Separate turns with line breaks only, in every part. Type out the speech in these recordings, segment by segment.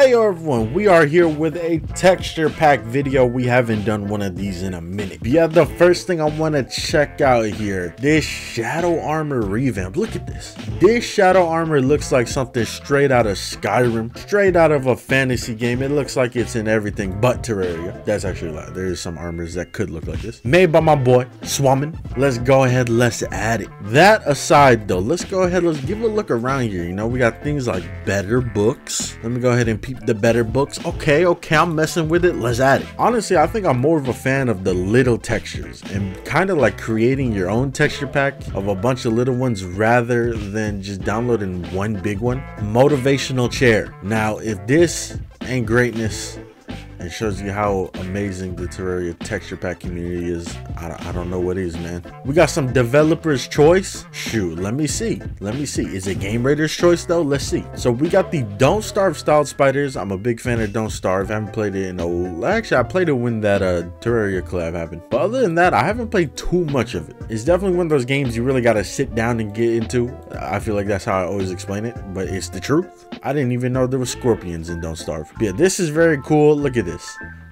Hey everyone, we are here with a texture pack video. We haven't done one of these in a minute. But yeah, the first thing I want to check out here, this Shadow Armor revamp. Look at this. This Shadow Armor looks like something straight out of Skyrim, straight out of a fantasy game. It looks like it's in everything but Terraria. That's actually a lie. There is some armors that could look like this. Made by my boy, Swamin. Let's go ahead, let's add it. That aside though, let's go ahead, let's give a look around here. You know, we got things like better books. Let me go ahead and the better books. Okay, okay, I'm messing with it. Let's add it. Honestly, I think I'm more of a fan of the little textures and kind of like creating your own texture pack of a bunch of little ones rather than just downloading one big one. Motivational chair. Now, if this ain't greatness, it shows you how amazing the Terraria texture pack community is. I, I don't know what is, man. We got some developer's choice. Shoot, let me see. Let me see. Is it Game Raiders choice though? Let's see. So we got the Don't Starve styled spiders. I'm a big fan of Don't Starve. I haven't played it in a actually I played it when that uh Terraria collab happened. But other than that, I haven't played too much of it. It's definitely one of those games you really gotta sit down and get into. I feel like that's how I always explain it, but it's the truth. I didn't even know there were scorpions in Don't Starve. But yeah, this is very cool. Look at this.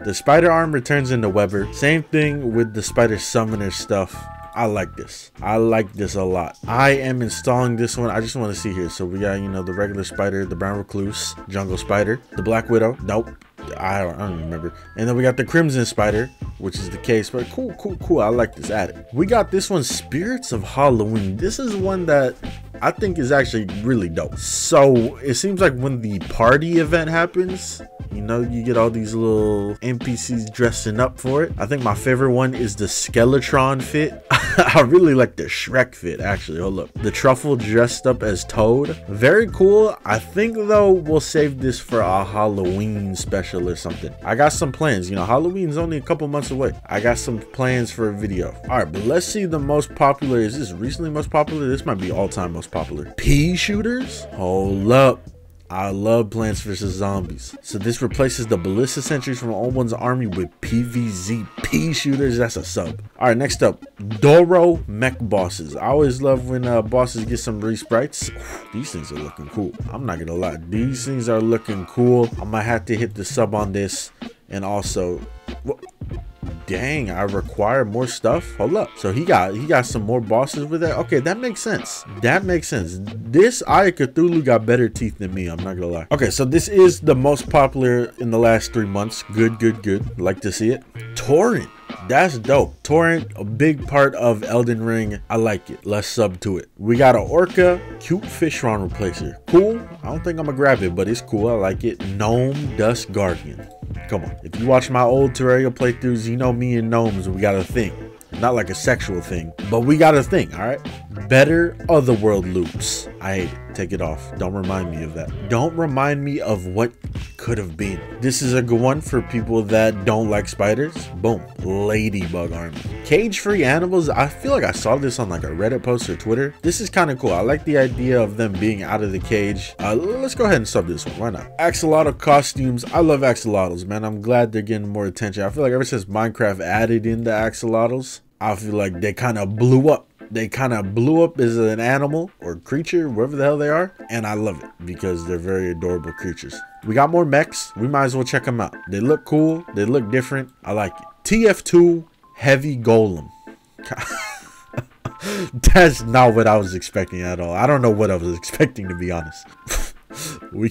The spider arm returns into Webber. Same thing with the spider summoner stuff. I like this. I like this a lot. I am installing this one. I just want to see here. So we got, you know, the regular spider, the brown recluse, jungle spider, the black widow. Nope. I don't, I don't remember. And then we got the Crimson Spider, which is the case. But cool, cool, cool. I like this. Add it. We got this one, Spirits of Halloween. This is one that I think is actually really dope. So it seems like when the party event happens, you know, you get all these little NPCs dressing up for it. I think my favorite one is the Skeletron fit. I really like the Shrek fit, actually. Hold up. The Truffle dressed up as Toad. Very cool. I think, though, we'll save this for a Halloween special or something. I got some plans. You know, Halloween's only a couple months away. I got some plans for a video. All right, but let's see the most popular. Is this recently most popular? This might be all-time most popular. Pea shooters? Hold up. I love Plants vs. Zombies. So this replaces the Ballista Sentries from Old One's army with PVZ shooters. That's a sub. All right, next up, Doro mech bosses. I always love when uh, bosses get some resprites. These things are looking cool. I'm not gonna lie. These things are looking cool. I might have to hit the sub on this. And also, dang, I require more stuff. Hold up. So he got he got some more bosses with that. Okay, that makes sense. That makes sense. This Eye Cthulhu got better teeth than me. I'm not gonna lie. Okay, so this is the most popular in the last three months. Good, good, good. Like to see it. Torrent. That's dope. Torrent, a big part of Elden Ring. I like it. Let's sub to it. We got an Orca cute Fishron replacer. Cool. I don't think I'm gonna grab it, but it's cool. I like it. Gnome Dust Guardian. Come on. If you watch my old Terraria playthroughs, you know me and gnomes, we got a thing. Not like a sexual thing, but we got a thing, all right? Better Otherworld loops. I. Take it off. Don't remind me of that. Don't remind me of what could have been. This is a good one for people that don't like spiders. Boom. Ladybug army. Cage-free animals. I feel like I saw this on like a Reddit post or Twitter. This is kind of cool. I like the idea of them being out of the cage. Uh, let's go ahead and sub this one. Why not? Axolotl costumes. I love axolotls, man. I'm glad they're getting more attention. I feel like ever since Minecraft added in the axolotls, I feel like they kind of blew up they kind of blew up as an animal or creature, wherever the hell they are. And I love it because they're very adorable creatures. We got more mechs. We might as well check them out. They look cool. They look different. I like it. TF2 Heavy Golem. That's not what I was expecting at all. I don't know what I was expecting to be honest. we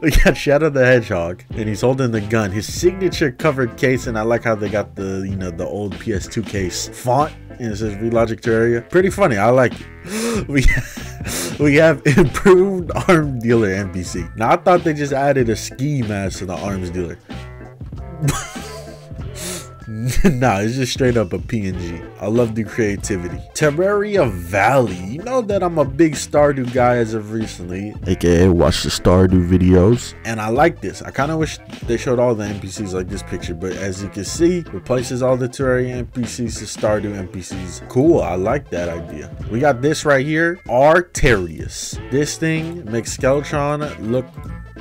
we got Shadow the Hedgehog, and he's holding the gun. His signature covered case, and I like how they got the you know the old PS2 case font. And it says Relogic Terraria. Pretty funny. I like it. We we have improved arms dealer NPC. Now I thought they just added a ski mask to the arms dealer. nah, it's just straight up a PNG. I love the creativity. Terraria Valley. You know that I'm a big Stardew guy as of recently. AKA watch the Stardew videos. And I like this. I kind of wish they showed all the NPCs like this picture. But as you can see, replaces all the Terraria NPCs to Stardew NPCs. Cool. I like that idea. We got this right here. Arterius. This thing makes Skeletron look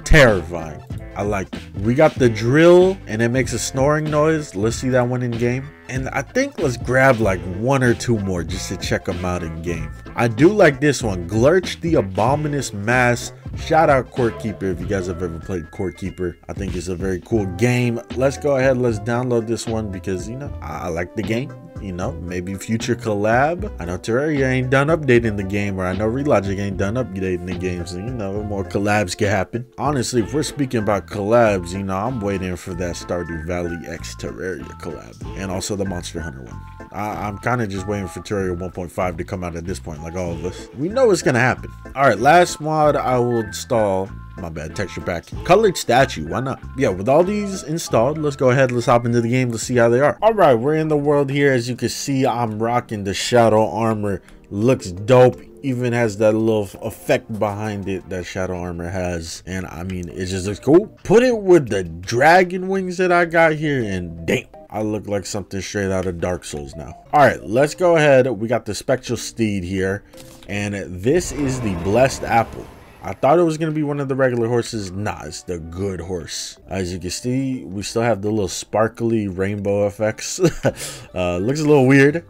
terrifying. I like. We got the drill and it makes a snoring noise. Let's see that one in game. And I think let's grab like one or two more just to check them out in game. I do like this one, Glurch the Abominous Mass. Shout out Core Keeper if you guys have ever played Core Keeper. I think it's a very cool game. Let's go ahead, let's download this one because, you know, I like the game you know, maybe future collab. I know Terraria ain't done updating the game, or I know Relogic ain't done updating the game, so you know, more collabs can happen. Honestly, if we're speaking about collabs, you know, I'm waiting for that Stardew Valley X Terraria collab, and also the Monster Hunter one. I, am kind of just waiting for Terraria 1.5 to come out at this point, like all of us. We know it's gonna happen. All right, last mod I will install my bad texture pack colored statue why not? Yeah with all these installed let's go ahead let's hop into the game let's see how they are. All right we're in the world here. As you can see i'm rocking the shadow armor. Looks dope. Even has that little effect behind it that shadow armor has. And i mean it just looks cool. Put it with the dragon wings that i got here and damn I look like something straight out of Dark Souls now. All right, let's go ahead. We got the Spectral Steed here, and this is the Blessed Apple. I thought it was going to be one of the regular horses. Nah, it's the good horse. As you can see, we still have the little sparkly rainbow effects. uh, looks a little weird.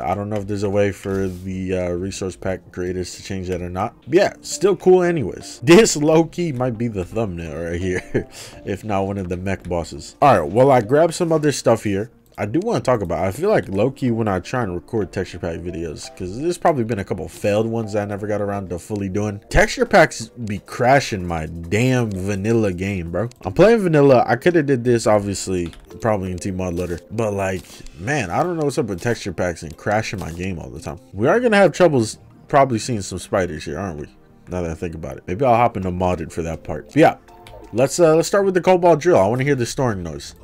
I don't know if there's a way for the uh, resource pack creators to change that or not. But yeah, still cool anyways. This low-key might be the thumbnail right here, if not one of the mech bosses. All right, well, I grabbed some other stuff here. I do want to talk about, I feel like Loki when I try and record texture pack videos, because there's probably been a couple failed ones that I never got around to fully doing. Texture packs be crashing my damn vanilla game, bro. I'm playing vanilla. I could have did this, obviously, probably in tModLoader, but like, man, I don't know what's up with texture packs and crashing my game all the time. We are going to have troubles probably seeing some spiders here, aren't we? Now that I think about it. Maybe I'll hop into modded for that part. But yeah, let's uh, let's start with the cobalt drill. I want to hear the storing noise.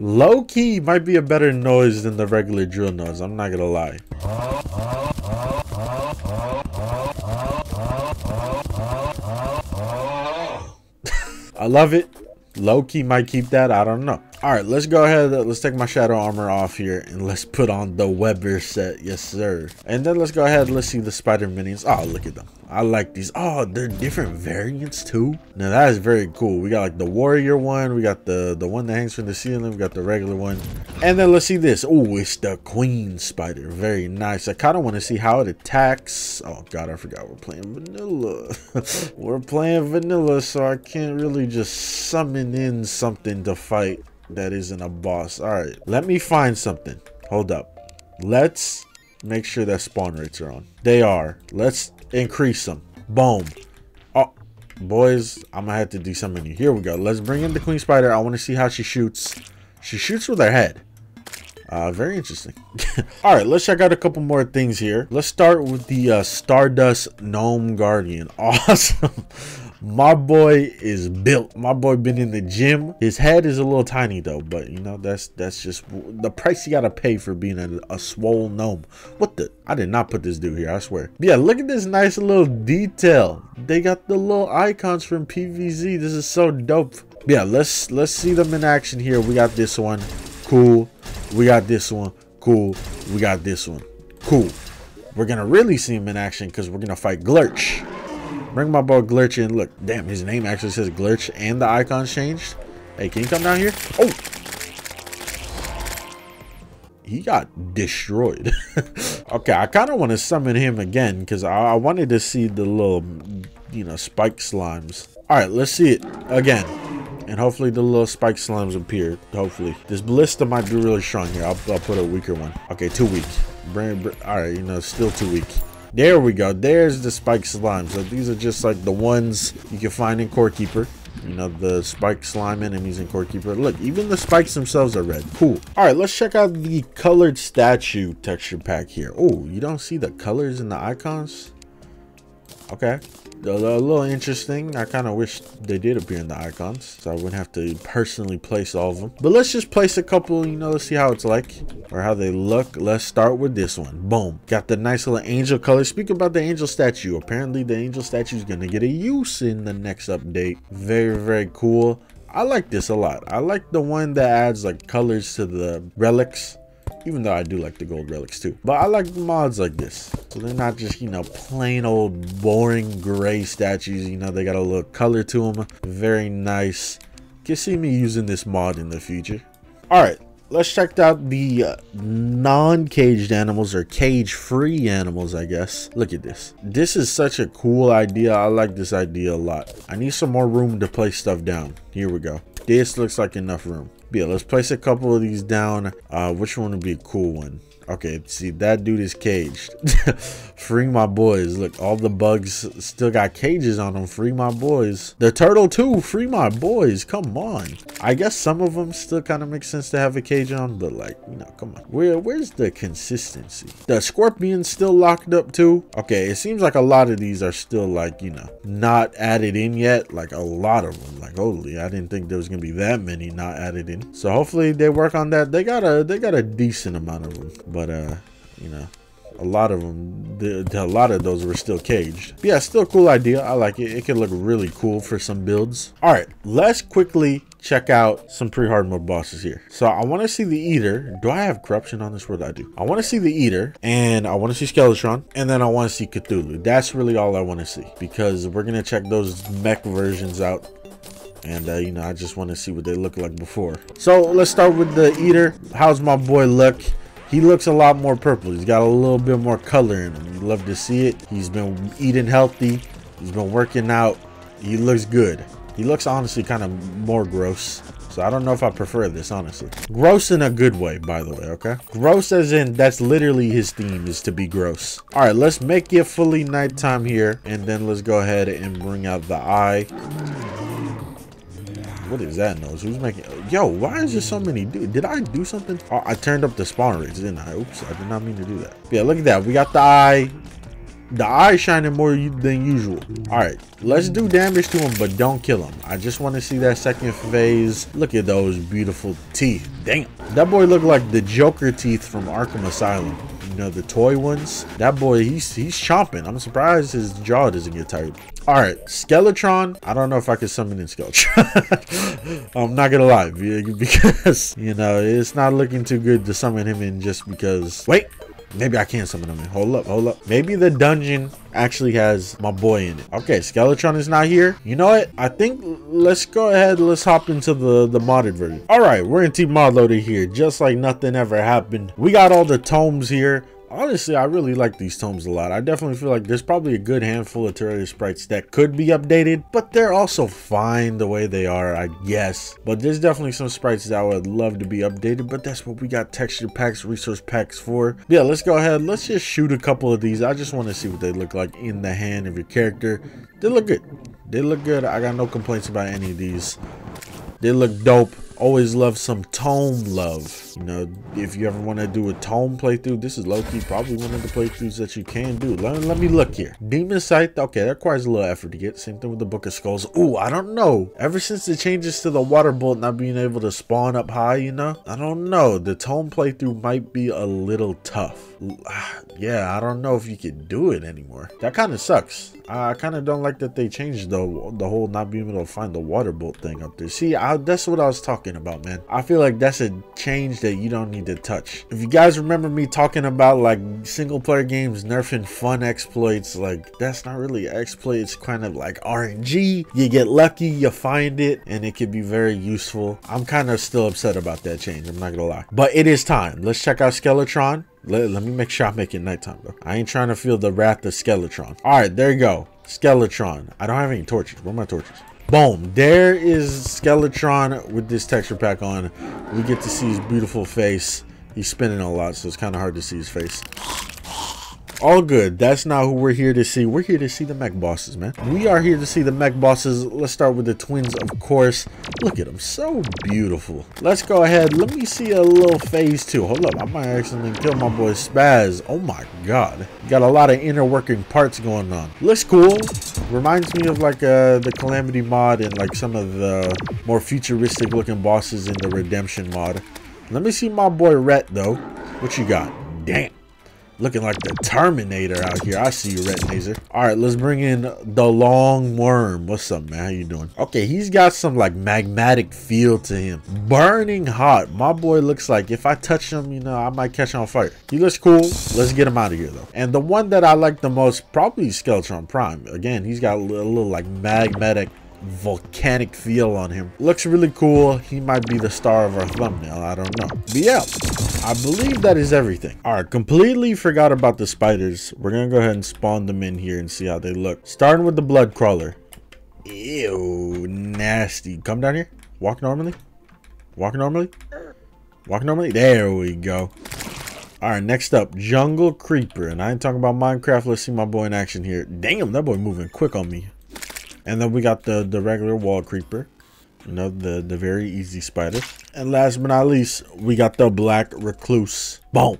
Low key might be a better noise than the regular drill noise. I'm not gonna lie. I love it. Low key might keep that. I don't know. All right, let's go ahead. Let's take my shadow armor off here and let's put on the Webber set. Yes, sir. And then let's go ahead. Let's see the spider minions. Oh, look at them. I like these. Oh, they're different variants too. Now that is very cool. We got like the warrior one. We got the, the one that hangs from the ceiling. We got the regular one. And then let's see this. Oh, it's the queen spider. Very nice. I kind of want to see how it attacks. Oh, God, I forgot we're playing vanilla. we're playing vanilla, so I can't really just summon in something to fight that isn't a boss. All right, let me find something. Hold up. Let's make sure that spawn rates are on. They are. Let's increase them. Boom. Oh, boys, I'm gonna have to do something new. Here we go. Let's bring in the queen spider. I want to see how she shoots. She shoots with her head. Uh, very interesting. All right, let's check out a couple more things here. Let's start with the uh, Stardust Gnome Guardian. Awesome my boy is built. My boy been in the gym. His head is a little tiny though but you know that's that's just the price you gotta pay for being a, a swole gnome. What the i did not put this dude here i swear. Yeah look at this nice little detail. They got the little icons from pvz this is so dope. Yeah let's let's see them in action here. We got this one. Cool. We got this one. Cool. We got this one. Cool. We're gonna really see him in action because we're gonna fight glurch Bring my boy Glurch in. Look, damn, his name actually says Glurch and the icons changed. Hey, can you come down here? Oh! He got destroyed. okay, I kind of want to summon him again because I, I wanted to see the little, you know, spike slimes. All right, let's see it again. And hopefully the little spike slimes appear. Hopefully. This ballista might be really strong here. I'll, I'll put a weaker one. Okay, too weak. All right, you know, still too weak. There we go. There's the spike slime. So these are just like the ones you can find in Core Keeper. You know, the spike slime enemies in Core Keeper. Look, even the spikes themselves are red. Cool. All right, let's check out the colored statue texture pack here. Oh, you don't see the colors in the icons? Okay a, little interesting. I kind of wish they did appear in the icons, so I wouldn't have to personally place all of them. But let's just place a couple, you know, let's see how it's like or how they look. Let's start with this one. Boom. Got the nice little angel color. Speak about the angel statue. Apparently the angel statue is going to get a use in the next update. Very, very cool. I like this a lot. I like the one that adds like colors to the relics Even though I do like the gold relics too. But I like mods like this. So they're not just, you know, plain old boring gray statues. You know, they got a little color to them. Very nice. You can see me using this mod in the future. Alright, let's check out the uh, non-caged animals or cage-free animals i guess look at this this is such a cool idea i like this idea a lot i need some more room to place stuff down here we go this looks like enough room yeah let's place a couple of these down. Uh which one would be a cool one Okay, see, that dude is caged. Free my boys. Look, all the bugs still got cages on them. Free my boys. The turtle too. Free my boys. Come on. I guess some of them still kind of make sense to have a cage on, but like, you know, come on. Where, where's the consistency? The scorpion's still locked up too. Okay, it seems like a lot of these are still like, you know, not added in yet. Like a lot of them. Like, holy, I didn't think there was gonna be that many not added in. So hopefully they work on that. They got a, they got a decent amount of them but uh, you know, a lot of them, the, a lot of those were still caged. But yeah, still a cool idea. I like it. It could look really cool for some builds. All right, let's quickly check out some pre-hard mode bosses here. So I want to see the Eater. Do I have corruption on this? What I do? I want to see the Eater, and I want to see Skeletron, and then I want to see Cthulhu. That's really all I want to see because we're gonna check those mech versions out and uh, you know i just want to see what they look like before so let's start with the eater how's my boy look he looks a lot more purple. He's got a little bit more color in him. You love to see it. He's been eating healthy. He's been working out. He looks good. He looks honestly kind of more gross. So I don't know if I prefer this, honestly. Gross in a good way, by the way, okay? Gross as in, that's literally his theme, is to be gross. All right, let's make it fully nighttime here. And then let's go ahead and bring out the eye. What is that noise? Who's making? Yo, why is there so many dude? Did I do something? Oh, I turned up the spawn rates, didn't I? Oops, I did not mean to do that. Yeah, look at that. We got the eye. The eye shining more than usual. All right, let's do damage to him, but don't kill him. I just want to see that second phase. Look at those beautiful teeth. Damn. That boy looked like the Joker teeth from Arkham Asylum you know the toy ones that boy he's he's chomping i'm surprised his jaw doesn't get tired all right skeletron i don't know if i can summon in skeletron i'm not gonna lie because you know it's not looking too good to summon him in just because wait Maybe I can summon him in. Hold up, hold up. Maybe the dungeon actually has my boy in it. Okay, Skeletron is not here. You know what? I think let's go ahead. Let's hop into the, the modded version. All right, we're in tModLoader here. Just like nothing ever happened. We got all the tomes here honestly i really like these tomes a lot. I definitely feel like there's probably a good handful of terraria sprites that could be updated but they're also fine the way they are i guess. But there's definitely some sprites that i would love to be updated but that's what we got texture packs resource packs for. Yeah let's go ahead. Let's just shoot a couple of these. I just want to see what they look like in the hand of your character. They look good. They look good. I got no complaints about any of these. They look dope always love some tome love. You know if you ever want to do a tome playthrough this is low-key probably one of the playthroughs that you can do. Let, let me look here. Demon Scythe okay that requires a little effort to get. Same thing with the book of skulls. Oh i don't know. Ever since the changes to the water bolt not being able to spawn up high you know i don't know. The tome playthrough might be a little tough. Yeah i don't know if you can do it anymore. That kind of sucks. I kind of don't like that they changed the the whole not being able to find the water bolt thing up there. See, I, that's what I was talking about, man. I feel like that's a change that you don't need to touch. If you guys remember me talking about like single player games nerfing fun exploits, like that's not really exploit. It's kind of like RNG. You get lucky, you find it, and it can be very useful. I'm kind of still upset about that change. I'm not gonna lie, but it is time. Let's check out Skeletron. Let, let me make sure I make it nighttime, bro. I ain't trying to feel the wrath of Skeletron. All right, there you go. Skeletron. I don't have any torches. Where are my torches? Boom. There is Skeletron with this texture pack on. We get to see his beautiful face. He's spinning a lot, so it's kind of hard to see his face all good. That's not who we're here to see. We're here to see the mech bosses man. We are here to see the mech bosses. Let's start with the twins of course. Look at them so beautiful. Let's go ahead. Let me see a little phase two. Hold up. I might accidentally kill my boy spaz. Oh my god. Got a lot of inner working parts going on. Looks cool. Reminds me of like uh the calamity mod and like some of the more futuristic looking bosses in the redemption mod. Let me see my boy Ret though. What you got? Damn Looking like the Terminator out here. I see you, Retinazer. All right, let's bring in the Long Worm. What's up, man? How you doing? Okay, he's got some like magmatic feel to him. Burning hot. My boy looks like if I touch him, you know, I might catch on fire. He looks cool. Let's get him out of here, though. And the one that I like the most, probably Skeletron Prime. Again, he's got a little like magmatic volcanic feel on him. Looks really cool. He might be the star of our thumbnail. I don't know. But yeah, I believe that is everything. All right, completely forgot about the spiders. We're going to go ahead and spawn them in here and see how they look. Starting with the blood crawler. Ew, nasty. Come down here. Walk normally. Walk normally. Walk normally. There we go. All right, next up, Jungle Creeper. And I ain't talking about Minecraft. Let's see my boy in action here. Damn, that boy moving quick on me. And then we got the, the regular wall creeper. You know, the, the very easy spider. And last but not least, we got the black recluse. Boom.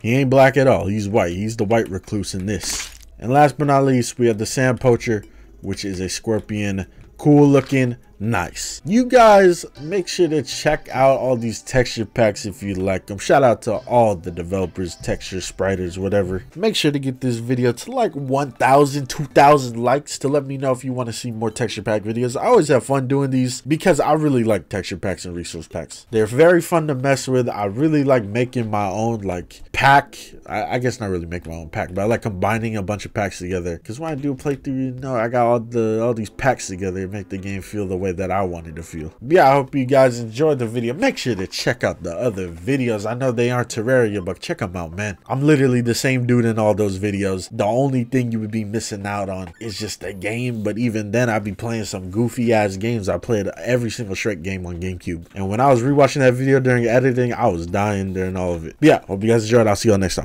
He ain't black at all. He's white. He's the white recluse in this. And last but not least, we have the sand poacher, which is a scorpion. Cool looking, nice. You guys make sure to check out all these texture packs if you like them. Shout out to all the developers, texture, spriters, whatever. Make sure to get this video to like 1,000, 2,000 likes to let me know if you want to see more texture pack videos. I always have fun doing these because I really like texture packs and resource packs. They're very fun to mess with. I really like making my own like pack. I, I guess not really making my own pack, but I like combining a bunch of packs together. Because when I do a playthrough, you know, I got all the all these packs together make the game feel the way that I wanted to feel. Yeah, I hope you guys enjoyed the video. Make sure to check out the other videos. I know they aren't Terraria, but check them out, man. I'm literally the same dude in all those videos. The only thing you would be missing out on is just the game, but even then I'd be playing some goofy ass games. I played every single Shrek game on GameCube. And when I was rewatching that video during editing, I was dying during all of it. But yeah, hope you guys enjoyed. I'll see y'all next time.